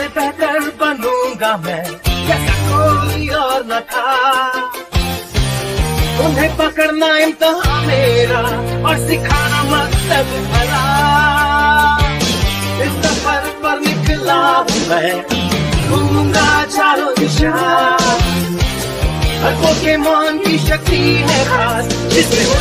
से बेहतर बनूँगा मैं। जैसा कोई और न था। उन्हें पकड़ना इम्तहान मेरा और सिखाना मकसद भला। इस सफ़र पर निकला मैं। घूमूँगा चारों दिशा। हर पोकेमोन की शक्ति है खास। जिसमें